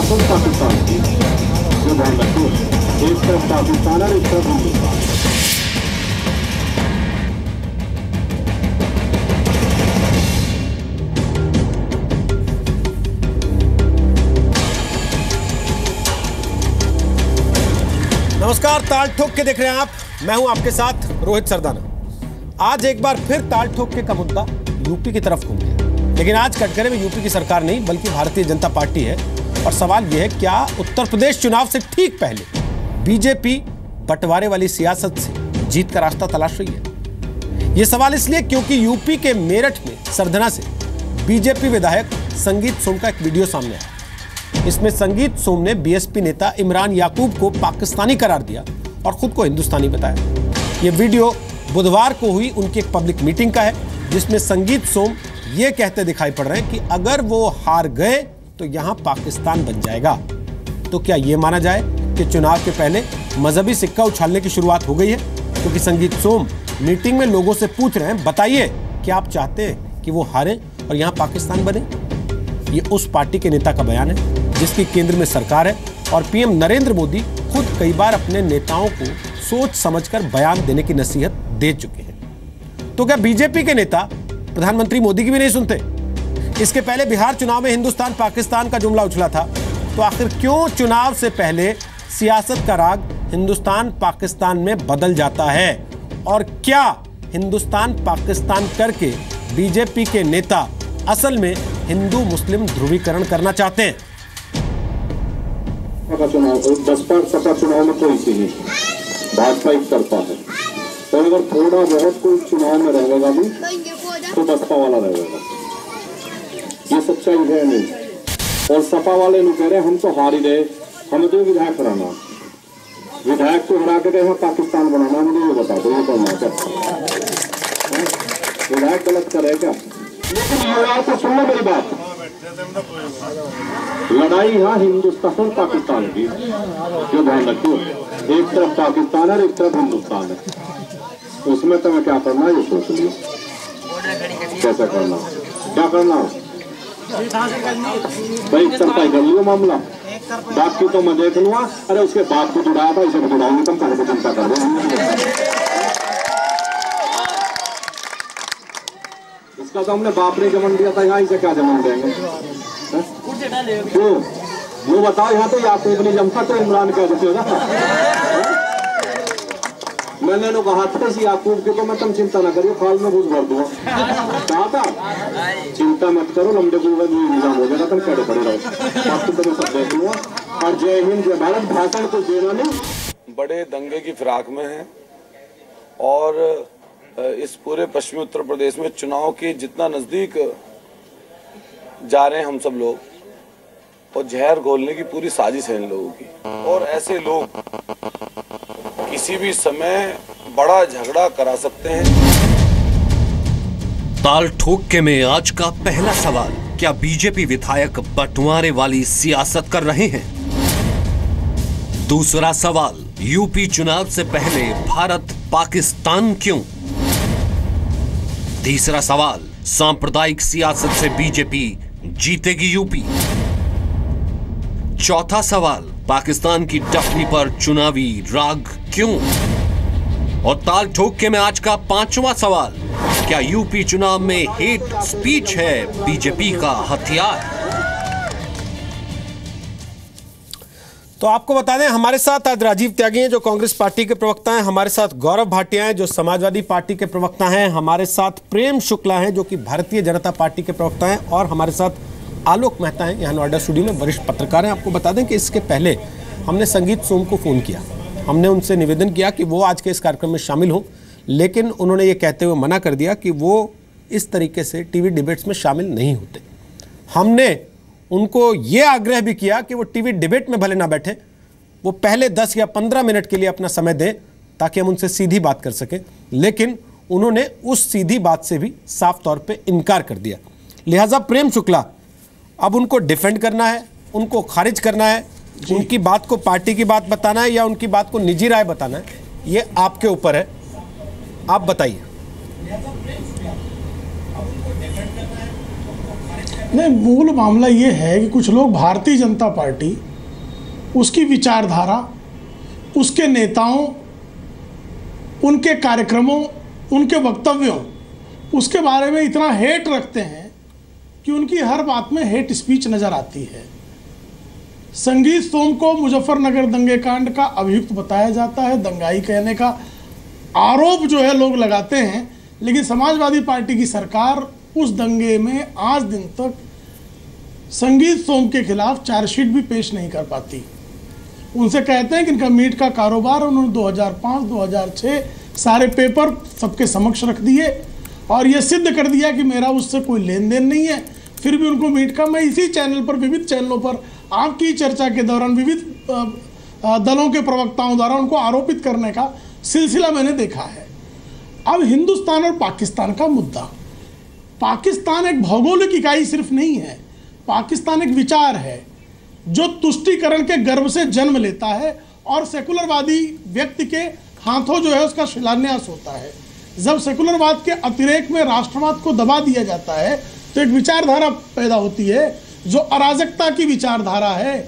हिंदुस्तान पाकिस्तान जो ध्यान रखो एक तरफ़ पाकिस्तान है एक तरफ़ हिंदुस्तान नमस्कार, ताल ठोक के देख रहे हैं आप। मैं हूँ आपके साथ रोहित सरदाना। आज एक बार फिर ताल ठोक के का मुद्दा यूपी की तरफ़ घूम गया लेकिन आज कटघरे में यूपी की सरकार नहीं, बल्कि भारतीय जनता पार्टी है। और सवाल यह है, क्या उत्तर प्रदेश चुनाव से ठीक पहले बीजेपी बंटवारे वाली सियासत से जीत का रास्ता तलाश रही है? यह सवाल इसलिए क्योंकि यूपी के मेरठ में सरधना से बीजेपी विधायक संगीत सोम का एक वीडियो सामने आया। इसमें संगीत सोम ने बीएसपी नेता इमरान याकूब को पाकिस्तानी करार दिया और खुद को हिंदुस्तानी बताया। ये वीडियो बुधवार को हुई, उनकी एक पब्लिक मीटिंग का है, जिसमें संगीत सोम ये कहते दिखाई पड़ रहे हैं कि अगर वो हार गए तो यहाँ पाकिस्तान बन जाएगा। तो क्या ये माना जाए कि चुनाव के पहले मजहबी सिक्का उछालने की शुरुआत हो गई है? क्योंकि संगीत सोम मीटिंग में लोगों से पूछ रहे हैं, बताइए, क्या आप चाहते हैं कि वो हारे और यहाँ पाकिस्तान बने? ये उस पार्टी के नेता का बयान है, जिसकी केंद्र में सरकार है और पीएम नरेंद्र मोदी खुद कई बार अपने नेताओं को सोच समझकर बयान देने की नसीहत दे चुके हैं। तो क्या बीजेपी के नेता प्रधानमंत्री मोदी की भी नहीं सुनते? इसके पहले बिहार चुनाव में हिंदुस्तान पाकिस्तान का जुमला उछला था। तो आखिर क्यों चुनाव से पहले सियासत का राग हिंदुस्तान पाकिस्तान में बदल जाता है? और क्या हिंदुस्तान पाकिस्तान करके बीजेपी के नेता असल में हिंदू मुस्लिम ध्रुवीकरण करना चाहते हैं? सपा चुनाव में कोई सी नहीं। भाजपा तरफा है। और अगर थोड़ा बहुत कोई चुनाव में रहेगा भी तो बसपा वाला रहेगा। ये सच्चाई है नहीं और सपा वाले लोग कह रहे हम तो हार ही रहे हमें तो विधायक हराना विधायक को हरा के कहे पाकिस्तान बनाना। मुझे ये बता दो, ये करना क्या विधायक गलत करे क्या? लेकिन युवाओं को सुन लो मेरी बात। लड़ाई यहाँ हिंदुस्तान और पाकिस्तान की जो ध्यान रखियो? एक तरफ़ पाकिस्तान है और एक तरफ़ हिंदुस्तान है। उसमें तुम्हें क्या करना है, ये सोच लियो। कैसा करना? क्या करना? भाई एक तरफा कर लियो मामला। बाकी तो मैं देख लूँगा। अरे, उसके बाप को जुड़ाया था, इसे जुड़ाऊँगी तुम पहले को चिंता कर रहे इसका तो हमने बाप ने जमन दिया था, यहाँ इसे क्या जमन देंगे? वो बताओ, यहाँ तो याकूब नहीं जमता तो इमरान कह देते हो ना? मैंने नो कहा था इस याकूब के तो मैं तुम चिंता ना करियो, खाल में घुस भर दूँगा। कहा था चिंता मत करो, लंबे गुरुआ में इंतज़ाम हो जाएगा, तुम खड़े खड़े रहो। बाकी तो मैं सब देख लूँगा। और जय हिंद, जय भारत, भाषण कुछ देना नहीं। बड़े दंगे की फिराक में हैं और इस पूरे पश्चिमी उत्तर प्रदेश में चुनाव के जितना नज़दीक जा रहे हैं हम सब लोग, और जहर घोलने की पूरी साजिश है इन लोगों की। और ऐसे लोग किसी भी समय बड़ा झगड़ा करा सकते हैं। ताल ठोके में आज का पहला सवाल, क्या बीजेपी विधायक बंटवारे वाली सियासत कर रहे हैं? दूसरा सवाल, यूपी चुनाव से पहले भारत पाकिस्तान क्यों? तीसरा सवाल, सांप्रदायिक सियासत से बीजेपी जीतेगी यूपी? चौथा सवाल पाकिस्तान की डफनी पर चुनावी राग क्यों? और ताल ठोक के में आज का पांचवा सवाल, क्या यूपी चुनाव में हेट स्पीच है बीजेपी का हथियार? तो आपको बता दें, हमारे साथ आज राजीव त्यागी हैं, जो कांग्रेस पार्टी के प्रवक्ता हैं, हमारे साथ गौरव भाटिया हैं, जो समाजवादी पार्टी के प्रवक्ता हैं, हमारे साथ प्रेम शुक्ला हैं, जो कि भारतीय जनता पार्टी के प्रवक्ता हैं, और हमारे साथ आलोक मेहता हैं, यहाँ नोएडा स्टूडियो में वरिष्ठ पत्रकार हैं। आपको बता दें कि इसके पहले हमने संगीत सोम को फ़ोन किया। हमने उनसे निवेदन किया कि वो आज के इस कार्यक्रम में शामिल हों, लेकिन उन्होंने ये कहते हुए मना कर दिया कि वो इस तरीके से टीवी डिबेट्स में शामिल नहीं होते। हमने उनको ये आग्रह भी किया कि वो टीवी डिबेट में भले ना बैठे, वो पहले 10 या 15 मिनट के लिए अपना समय दें, ताकि हम उनसे सीधी बात कर सकें। लेकिन उन्होंने उस सीधी बात से भी साफ़ तौर पे इनकार कर दिया। लिहाजा प्रेम शुक्ला अब उनको डिफेंड करना है उनको खारिज करना है उनकी बात को पार्टी की बात बताना है या उनकी बात को निजी राय बताना है ये आपके ऊपर है। आप बताइए। नहीं मूल मामला ये है कि कुछ लोग भारतीय जनता पार्टी उसकी विचारधारा उसके नेताओं उनके कार्यक्रमों उनके वक्तव्यों उसके बारे में इतना हेट रखते हैं कि उनकी हर बात में हेट स्पीच नज़र आती है। संगीत सोम को मुजफ्फरनगर दंगे कांड का अभियुक्त बताया जाता है, दंगाई कहने का आरोप जो है लोग लगाते हैं, लेकिन समाजवादी पार्टी की सरकार उस दंगे में आज दिन तक संगीत सोम के खिलाफ चार्जशीट भी पेश नहीं कर पाती। उनसे कहते हैं कि इनका मीट का कारोबार उन्होंने 2005 2006 सारे पेपर सबके समक्ष रख दिए। और ये सिद्ध कर दिया कि मेरा उससे कोई लेन देन नहीं है। फिर भी उनको मीट का मैं इसी चैनल पर, विविध चैनलों पर आपकी चर्चा के दौरान, विविध दलों के प्रवक्ताओं द्वारा उनको आरोपित करने का सिलसिला मैंने देखा है। अब हिंदुस्तान और पाकिस्तान का मुद्दा। पाकिस्तान एक भौगोलिक इकाई सिर्फ़ नहीं है, पाकिस्तान एक विचार है, जो तुष्टिकरण के गर्भ से जन्म लेता है और सेकुलरवादी व्यक्ति के हाथों जो है उसका शिलान्यास होता है। जब सेकुलरवाद के अतिरेक में राष्ट्रवाद को दबा दिया जाता है तो एक विचारधारा पैदा होती है, जो अराजकता की विचारधारा है,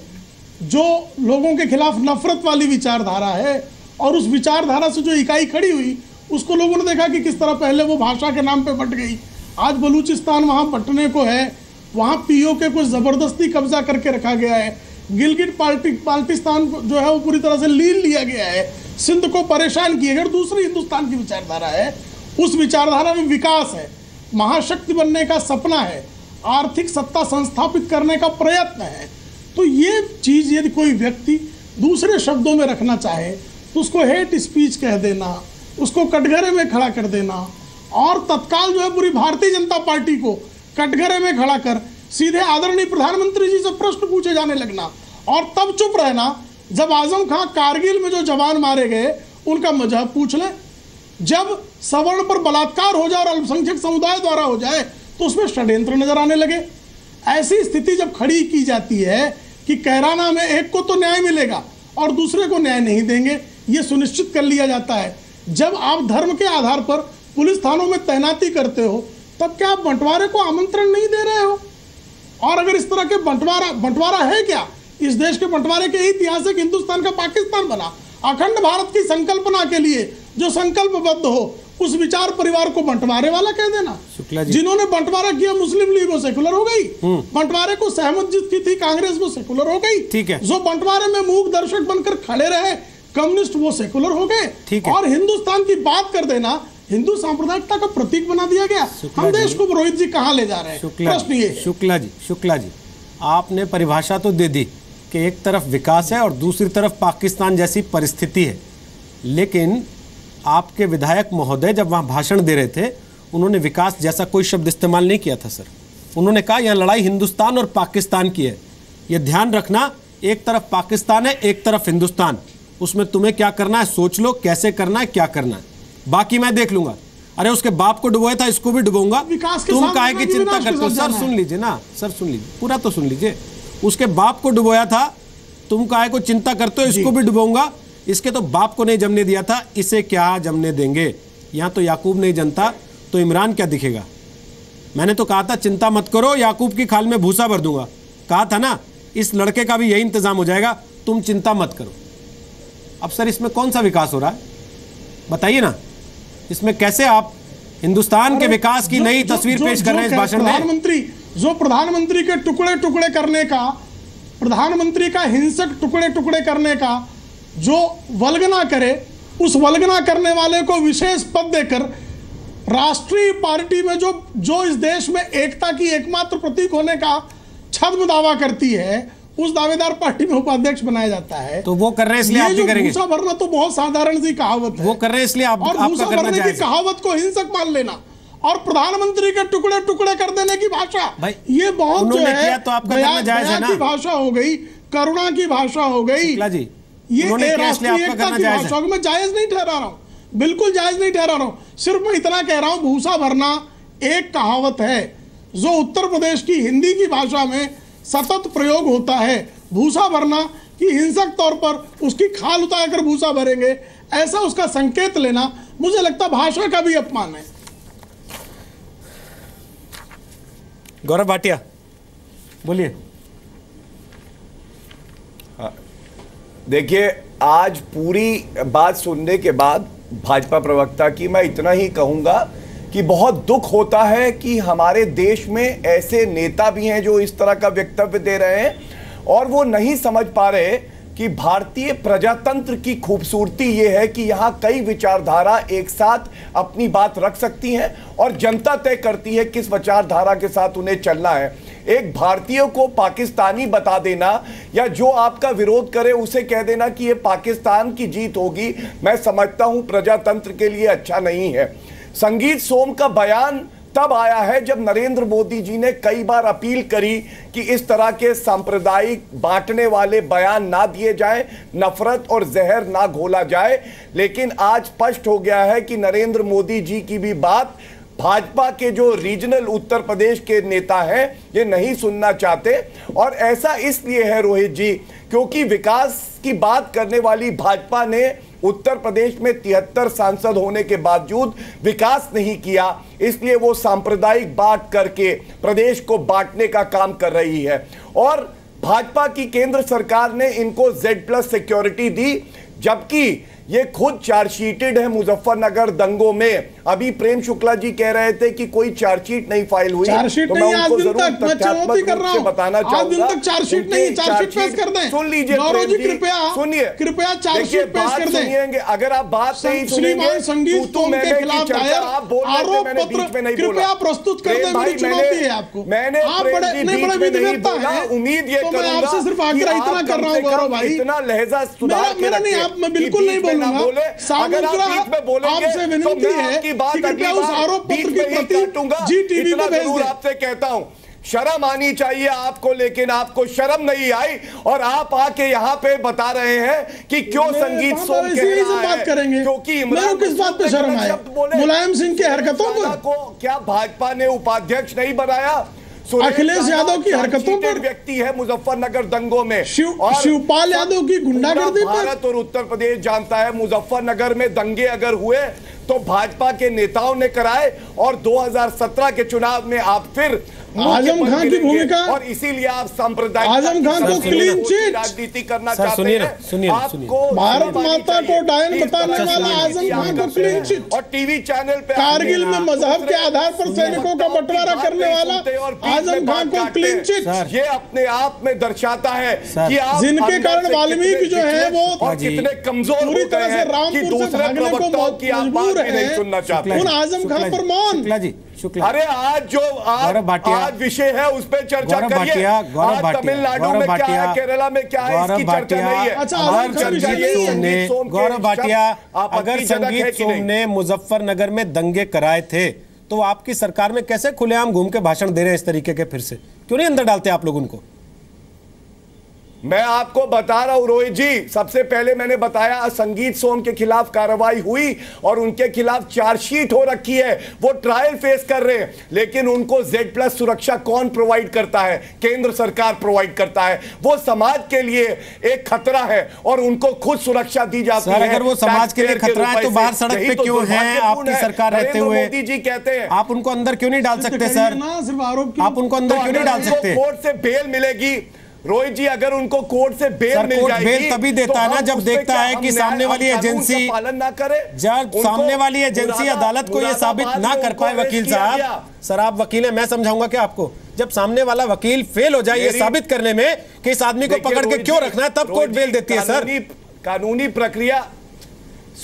जो लोगों के खिलाफ नफरत वाली विचारधारा है, और उस विचारधारा से जो इकाई खड़ी हुई, उसको लोगों ने देखा कि किस तरह पहले वो भाषा के नाम पे बट गई। आज बलूचिस्तान वहाँ बटने को है, वहाँ पीओ के ज़बरदस्ती कब्जा करके रखा गया है। गिलगिट पाल्टी, पाल्टिस्तान को जो है वो पूरी तरह से लीन लिया गया है। सिंध को परेशान गया और दूसरी हिंदुस्तान की विचारधारा है, उस विचारधारा में विकास है, महाशक्ति बनने का सपना है, आर्थिक सत्ता संस्थापित करने का प्रयत्न है। तो ये चीज़ यदि कोई व्यक्ति दूसरे शब्दों में रखना चाहे तो उसको हेट स्पीच कह देना, उसको कटघरे में खड़ा कर देना, और तत्काल जो है पूरी भारतीय जनता पार्टी को कटघरे में खड़ा कर, सीधे आदरणीय प्रधानमंत्री जी से प्रश्न पूछे जाने लगना, और तब चुप रहना जब आज़म खां कारगिल में जो जवान मारे गए, उनका मज़हब पूछ ले। जब सवर्ण पर बलात्कार हो जाए और अल्पसंख्यक समुदाय द्वारा हो जाए तो उसमें षड्यंत्र नज़र आने लगे। ऐसी स्थिति जब खड़ी की जाती है कि कैराना में एक को तो न्याय मिलेगा और दूसरे को न्याय नहीं देंगे, ये सुनिश्चित कर लिया जाता है। जब आप धर्म के आधार पर पुलिस थानों में तैनाती करते हो, तब क्या आप बंटवारे को आमंत्रण नहीं दे रहे हो? और अगर इस तरह के बंटवारा बंटवारा है क्या? इस देश के बंटवारे के इतिहास से हिंदुस्तान का पाकिस्तान बना। अखंड भारत की संकल्पना के लिए जो संकल्पबद्ध हो उस विचार परिवार को बंटवारे वाला कह देना। शुक्ला जी। जिन्होंने बंटवारा किया मुस्लिम लीग वो सेकुलर हो गई। बंटवारे को सहमत जिसकी थी कांग्रेस वो सेकुलर हो गई। ठीक है। जो बंटवारे में मूक दर्शक बनकर खड़े रहे कम्युनिस्ट वो सेकुलर हो गए। और हिंदुस्तान की बात कर देना हिंदू सांप्रदायिकता का प्रतीक बना दिया गया। हम देश को रोहित जी कहाँ ले जा रहे हैं? प्रश्न ये। शुक्ला जी शुक्ला जी आपने परिभाषा तो दे दी। कि एक तरफ़ विकास है और दूसरी तरफ़ पाकिस्तान जैसी परिस्थिति है। लेकिन आपके विधायक महोदय जब वहाँ भाषण दे रहे थे उन्होंने विकास जैसा कोई शब्द इस्तेमाल नहीं किया था सर। उन्होंने कहा यह लड़ाई हिंदुस्तान और पाकिस्तान की है। यह ध्यान रखना एक तरफ़ पाकिस्तान है एक तरफ़ हिंदुस्तान। उसमें तुम्हें क्या करना है सोच लो कैसे करना है क्या करना है। बाकी मैं देख लूँगा। अरे उसके बाप को डुबोया था इसको भी डुबोऊँगा। तुम काहे की चिंता करते हो? सर सुन लीजिए ना सर सुन लीजिए पूरा तो सुन लीजिए। उसके बाप को डुबोया था। तुम काहे को चिंता करते हो? इसको भी डुबोऊँगा। इसके तो बाप को नहीं जमने दिया था। इसे क्या जमने देंगे? यहाँ तो याकूब नहीं जनता। तो इमरान क्या दिखेगा? मैंने तो कहा था चिंता मत करो याकूब की खाल में भूसा भर दूँगा। कहा था ना इस लड़के का भी यही इंतज़ाम हो जाएगा। तुम चिंता मत करो। अब सर इसमें कौन सा विकास हो रहा है? बताइए ना। इसमें कैसे आप हिंदुस्तान के विकास की नई तस्वीर पेश कर रहे हैं इस भाषण में? प्रधानमंत्री जो प्रधानमंत्री के टुकड़े टुकड़े करने का प्रधानमंत्री का हिंसक टुकड़े टुकड़े करने का जो वल्गना करे उस वल्गना करने वाले को विशेष पद देकर राष्ट्रीय पार्टी में जो जो इस देश में एकता की एकमात्र प्रतीक होने का छद्म दावा करती है उस दावेदार पार्टी में उपाध्यक्ष बनाया जाता है। तो वो कर रहे हैं इसलिए आप भी करेंगे। भरना तो बहुत साधारण सी कहावत है। वो कर रहे हैं इसलिए आप और भूसा भरने की। कहावत को हिंसक मान लेना। और प्रधानमंत्री के टुकड़े टुकड़े कर देने की भाषा। ये बहुत जो है तो आपका जायज़ है ना? की भाषा हो गई करुणा की भाषा हो गई। जी ये राष्ट्रीय एकता की जायज़ भाषा को मैं जायज़ नहीं ठहरा रहा हूँ। बिल्कुल जायज़ नहीं ठहरा रहा हूँ। सिर्फ़ मैं इतना कह रहा हूँ भूसा भरना एक कहावत है। जो उत्तर प्रदेश की हिंदी की भाषा में सतत प्रयोग होता है भूसा भरना कि हिंसक तौर पर उसकी खाल उतार कर भूसा भरेंगे ऐसा उसका संकेत लेना मुझे लगता भाषा का भी अपमान है। गौरव भाटिया, बोलिए। देखिए, आज पूरी बात सुनने के बाद भाजपा प्रवक्ता की मैं इतना ही कहूँगा कि बहुत दुख होता है कि हमारे देश में ऐसे नेता भी हैं जो इस तरह का वक्तव्य दे रहे हैं और वो नहीं समझ पा रहे कि भारतीय प्रजातंत्र की खूबसूरती ये है कि यहाँ कई विचारधारा एक साथ अपनी बात रख सकती हैं और जनता तय करती है किस विचारधारा के साथ उन्हें चलना है। एक भारतीय को पाकिस्तानी बता देना या जो आपका विरोध करे उसे कह देना कि ये पाकिस्तान की जीत होगी, मैं समझता हूँ प्रजातंत्र के लिए अच्छा नहीं है। संगीत सोम का बयान तब आया है जब नरेंद्र मोदी जी ने कई बार अपील करी कि इस तरह के सांप्रदायिक बांटने वाले बयान ना दिए जाएँ, नफरत और जहर ना घोला जाए। लेकिन आज स्पष्ट हो गया है कि नरेंद्र मोदी जी की भी बात भाजपा के जो रीजनल उत्तर प्रदेश के नेता हैं, ये नहीं सुनना चाहते। और ऐसा इसलिए है रोहित जी क्योंकि विकास की बात करने वाली भाजपा ने उत्तर प्रदेश में तिहत्तर सांसद होने के बावजूद विकास नहीं किया, इसलिए वो सांप्रदायिक बात करके प्रदेश को बांटने का काम कर रही है। और भाजपा की केंद्र सरकार ने इनको जेड प्लस सिक्योरिटी दी, जबकि ये खुद चार्जशीटेड है मुजफ्फरनगर दंगों में। अभी प्रेम शुक्ला जी कह रहे थे कि कोई चार्जशीट नहीं फ़ाइल हुई। तो मैं उनको ज़रूर तक तथ्यात्मक रूप से बताना चाहूँगा। चार्जशीट नहीं चार्जशीट पेश कर दें। सुन लीजिए कृपया सुनिए। कृपया चार्जशीट पेश कर दें। अगर आप बात नहीं सुनेंगे संगीत तू- के खिलाफ दायर आरोप पत्र कृपया प्रस्तुत कर दें मेरी चुनौती है आपको। मैंने आप बड़े बड़े विधिवेत्ता हैं। उम्मीद ये तो मैं आपसे सिर्फ़ आग्रह इतना कर रहा हूँ गौरव भाई। इतना लहजा सुधार मेरा नहीं आप मैं बिल्कुल नहीं बोलूँगा बोले। अगर आप बीच में बोलेंगे आपसे तो विनती है कि कृपया उस आरोप पत्र की प्रति जी टीवी पे भेज दें। आपसे कहता हूँ शर्म आनी चाहिए आपको लेकिन आपको शर्म नहीं आई। और आप आके यहाँ पे बता रहे हैं कि क्यों संगीत सोम बात करेंगे। क्योंकि इमरान किस बात पे शर्म? मुलायम सिंह की हरकतों को क्या भाजपा ने उपाध्यक्ष नहीं बनाया? अखिलेश यादव की हरकतों पर? व्यक्ति है मुजफ्फरनगर दंगों में शिव- शिवपाल यादव की गुंडागर्दी पर? भारत और उत्तर प्रदेश जानता है मुजफ्फरनगर में दंगे अगर हुए तो भाजपा के नेताओं ने कराए और 2017 के चुनाव में आप फिर आज़म खान की भूमिका- और इसीलिए आप सांप्रदायिक आज़म खान को clean चिट। राजनीति करना चाहते सुनिए हैं सुनिए। आपको भारत माता को डायन बताने वाला आज़म खान को हैं। चिट। और टीवी चैनल पे कारगिल में मज़हब के आधार पर सैनिकों का बंटवारा करने वाला आज़म खान को क्लीन हैं। चिट ये अपने आप में दर्शाता है कि आप जिनके कारण वाल्मीकि जो है वो और कितने कमज़ोर पूरी हो तरह गए से रामपुर से भागने को प्रवक्ताओं की आप बात मजबूर भी नहीं हैं। सुनना चाहते शुक्ला उन आज़म खान पर मौन। शुक्ला। अरे आज जो आज गौरव भाटिया- आज विषय है उस पर चर्चा गौरव करिए। भाटिया गौरव आज भाटिया तमिलनाडु में क्या है केरला में क्या है गौरव इसकी चर्चा भाटिया नहीं है। अच्छा, अगर संगीत नहीं सोम है। ने गौरव भाटिया अगर संगीत सोम ने मुजफ्फरनगर में दंगे कराए थे तो आपकी सरकार में कैसे खुलेआम घूम के भाषण दे रहे हैं इस तरीके के फिर से? क्यों नहीं अंदर डालते आप लोग उनको? मैं आपको बता रहा हूँ रोहित जी सबसे पहले मैंने बताया संगीत सोम के खिलाफ कार्रवाई हुई और उनके खिलाफ चार्जशीट हो रखी है वो ट्रायल फेस कर रहे हैं। लेकिन उनको जेड प्लस सुरक्षा कौन प्रोवाइड करता है? केंद्र सरकार प्रोवाइड करता है। वो समाज के लिए एक खतरा है और उनको खुद सुरक्षा दी जाती है। अगर वो समाज के लिए खतरा है तो बाहर सड़क पे तो क्यों हैं आपकी सरकार रहते हुए? मोदी जी कहते हैं। आप उनको अंदर क्यों नहीं डाल सकते सर? आप उनको अंदर तो क्यों नहीं डाल सकते? कोर्ट से बेल मिलेगी रोहित जी अगर उनको कोर्ट से बेल मिल जाएगी बेल तभी देता तो है ना जब देखता है कि सामने वाली एजेंसी- पालन ना करे जब सामने वाली एजेंसी अदालत को यह साबित ना कर पाए वकील साहब। सर आप वकील हैं मैं समझाऊँगा क्या आपको? जब सामने वाला वकील फेल हो जाए ये साबित करने में कि इस आदमी को पकड़ के क्यों रखना है तब कोर्ट बेल देती है सर। कानूनी कानूनी प्रक्रिया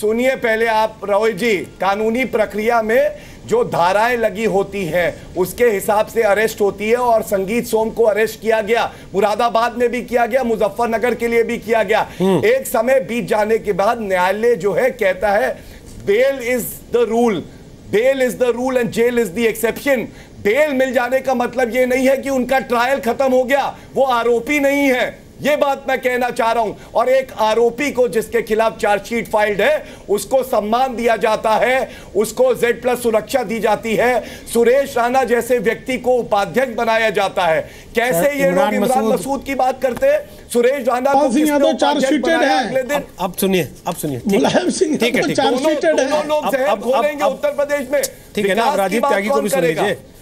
सुनिए पहले आप रोहित जी कानूनी प्रक्रिया में जो धाराएँ लगी होती हैं उसके हिसाब से अरेस्ट होती है और संगीत सोम को अरेस्ट किया गया। मुरादाबाद में भी किया गया मुजफ्फरनगर के लिए भी किया गया। एक समय बीत जाने के बाद न्यायालय जो है कहता है bail is the rule bail is the rule and jail is the exception. Bail मिल जाने का मतलब ये नहीं है कि उनका ट्रायल खत्म हो गया वो आरोपी नहीं है। ये बात मैं कहना चाह रहा हूँ। और एक आरोपी को जिसके खिलाफ चार्जशीट फाइल्ड है उसको सम्मान दिया जाता है उसको जेड प्लस सुरक्षा दी जाती है। सुरेश राणा जैसे व्यक्ति को उपाध्यक्ष बनाया जाता है। कैसे ये लोग इमरान मसूद- की बात करते हैं? सुरेश राणा को पाल यादव चार्जशीटेड है। अगले दिन? अब सुनिए अब सुनिए। मुलायम सिंह ठीक है तो है। दोनों है। लोग जहर खोलेंगे उत्तर प्रदेश में। ठीक है ना राजीव त्यागी को भी सुन लीजिए।